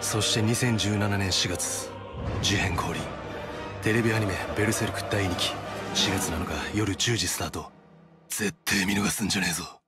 そして2017年4月事変降臨。テレビアニメ「ベルセルク第2期」4月7日夜10時スタート。絶対見逃すんじゃねえぞ。